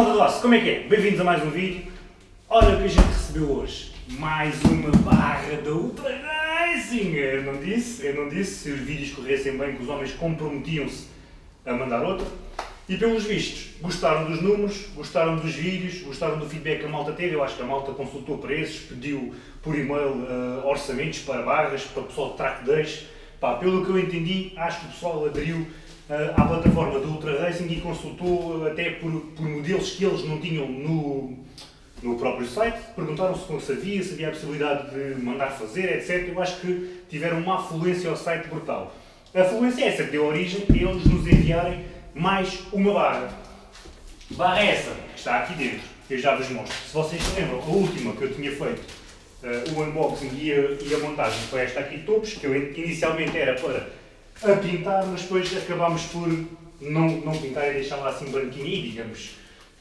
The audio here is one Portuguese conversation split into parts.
malta do laço, como é que é? Bem-vindos a mais um vídeo. Olha o que a gente recebeu hoje. Mais uma barra da Ultra Racing. Eu não disse, eu não disse, se os vídeos corressem bem que os homens comprometiam-se a mandar outra. E pelos vistos, gostaram dos números, gostaram dos vídeos, gostaram do feedback que a malta teve. Eu acho que a malta consultou preços, pediu por e-mail uh, orçamentos para barras, para o pessoal de track days. Pá, pelo que eu entendi, acho que o pessoal aderiu à plataforma do Ultra Racing e consultou até por, por modelos que eles não tinham no, no próprio site. Perguntaram-se se havia, se havia a possibilidade de mandar fazer, etc. Eu acho que tiveram uma afluência ao site brutal. A afluência é essa que deu origem a eles nos enviarem mais uma barra. Barra essa, que está aqui dentro. Eu já vos mostro. Se vocês se lembram, a última que eu tinha feito, uh, o unboxing e a, e a, montagem foi esta aqui de topos, que eu inicialmente era para a pintar, mas depois acabámos por não, não pintar e deixá-la assim branquinha e, digamos,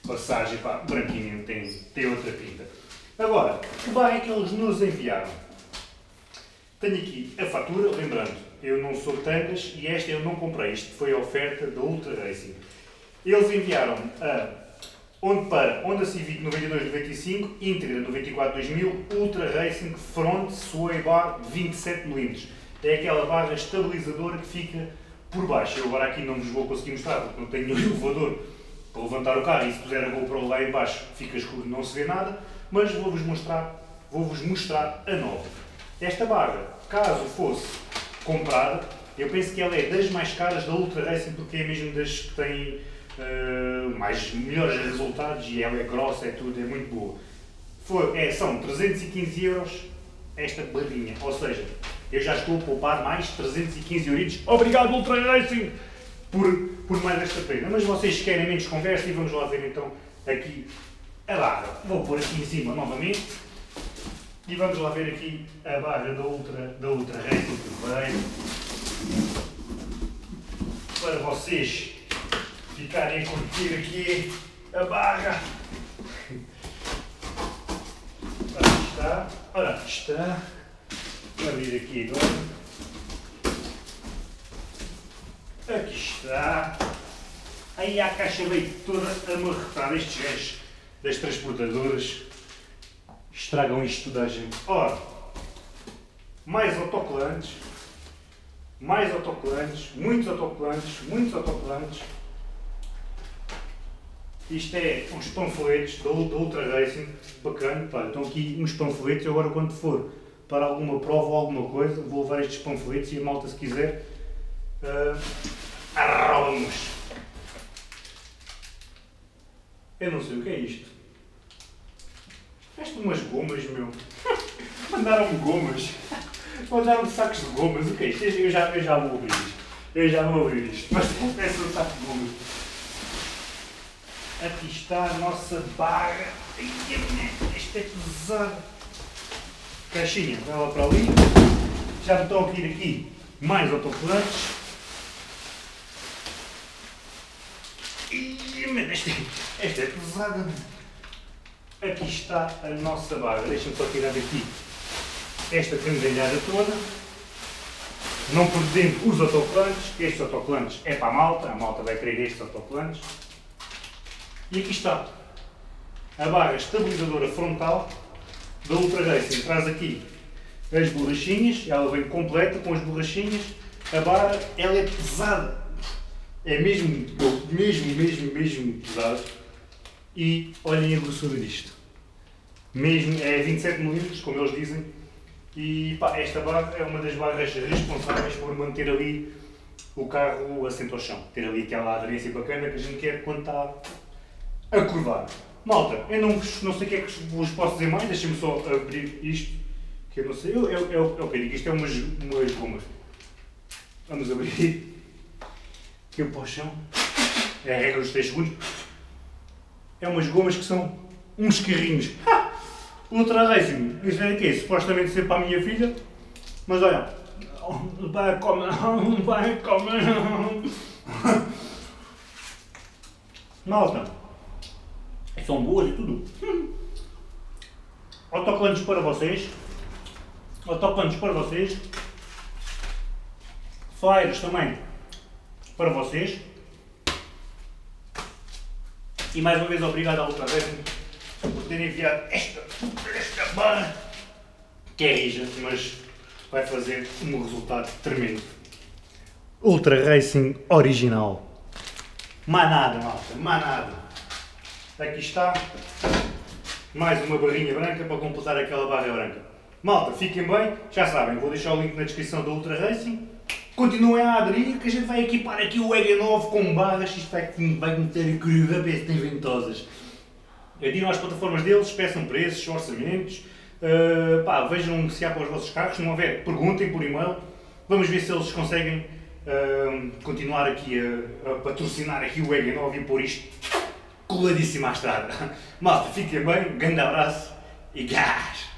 passagem para branquinha, tem, tem outra pinta. Agora, que barra é que eles nos enviaram? Tenho aqui a fatura, lembrando, eu não sou tangas e esta eu não comprei, isto foi a oferta da Ultra Racing. Eles enviaram a onde para Honda Civic 92-95, íntegra 94-2000, Ultra Racing Front Sway Bar 27mm. É aquela barra estabilizadora que fica por baixo. Eu agora aqui não vos vou conseguir mostrar porque não tenho um elevador para levantar o carro e se puser a GoPro lá em baixo fica escuro não se vê nada, mas vou-vos mostrar, vou-vos mostrar a nova. Esta barra, caso fosse comprada, eu penso que ela é das mais caras da Ultra Racing porque é mesmo das que têm uh, mais, melhores resultados e ela é grossa, é tudo, é muito boa. É, são 315 euros esta barrinha, ou seja, eu já estou a poupar mais 315 euros. Obrigado Ultra Racing por, por mais esta prenda. Mas vocês querem menos conversa e vamos lá ver então aqui a barra. Vou pôr aqui em cima novamente e vamos lá ver aqui a barra da Ultra, da Ultra Racing veio para vocês ficarem a curtir aqui a barra. Ora está, ora está, abrir aqui agora. Aqui está. Aí a caixa veio toda amarrotada. Estes gajos das transportadoras estragam isto da gente. Ora, mais autocolantes, mais autocolantes, muitos autocolantes, muitos autocolantes. Isto é uns panfletos da Ultra Racing, bacana. Pá, estão aqui uns panfletos. Agora, quando for para alguma prova ou alguma coisa, vou levar estes panfletos e a malta, se quiser, uh, arroba-nos. Eu não sei o que é isto. Veste umas gomas, meu. Mandaram-me gomas. Mandaram-me sacos de gomas. O que é isto? Eu já, eu já vou abrir isto. Eu já vou abrir isto. Mas peço um saco de gomas. Aqui está a nossa barra. Isto é pesado. Caixinha, vai lá para ali. Já me estão a pedir aqui mais autocolantes. Esta, esta é pesada. Aqui está a nossa barra. Deixa-me só tirar daqui esta cangalhada toda. Não perdendo os autocolantes. Estes autocolantes é para a malta. A malta vai querer estes autocolantes. E aqui está a barra estabilizadora frontal da Ultra Racing. Traz aqui as borrachinhas, ela vem completa com as borrachinhas. A barra, ela é pesada. É mesmo, mesmo, mesmo, mesmo pesada. E olhem a grossura disto. Mesmo, é 27 mm, como eles dizem. E pá, esta barra é uma das barras responsáveis por manter ali o carro assento ao chão. Ter ali aquela aderência bacana que a gente quer quando está a curvar. Malta, eu não, não sei o que é que vos posso dizer mais, deixem-me só abrir isto, que eu não sei, eu, eu, eu, eu digo, isto é umas, umas gomas. Vamos abrir, aqui o para o chão, é a regra dos 3 segundos. É umas gomas que são uns carrinhos. Ultra Racing, isso é aqui, supostamente ser para a minha filha, mas olha, vai comer, vai comer. Malta, são boas e tudo. Autocolantes para vocês. Autocolantes para vocês. Flyers também para vocês. E mais uma vez obrigado ao Ultra por ter enviado esta, esta barra que é rija, mas vai fazer um resultado tremendo. Ultra Racing original. Mais nada, malta, mais nada. Aqui está mais uma barrinha branca para completar aquela barra branca. Malta, fiquem bem, já sabem, vou deixar o link na descrição do Ultra Racing. Continuem a aderir que a gente vai equipar aqui o EG9 com barras, isto vai, vai meter a para tem ventosas. Adiram às plataformas deles, peçam preços, orçamentos, uh, pá, vejam se há para os vossos carros, se não houver, perguntem por e-mail, vamos ver se eles conseguem uh, continuar aqui a, a, patrocinar aqui o EG9 e pôr isto coladíssimo à estrada. Malta, fiquem bem, grande abraço e gás!